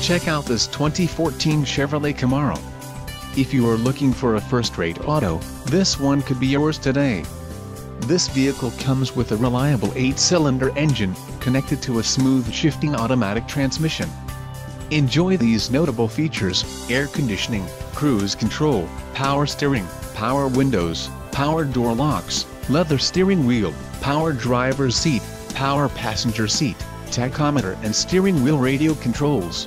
Check out this 2014 Chevrolet Camaro. If you are looking for a first-rate auto, this one could be yours today. This vehicle comes with a reliable 8-cylinder engine, connected to a smooth shifting automatic transmission. Enjoy these notable features, air conditioning, cruise control, power steering, power windows, power door locks, leather steering wheel, power driver's seat, power passenger seat, tachometer and steering wheel radio controls.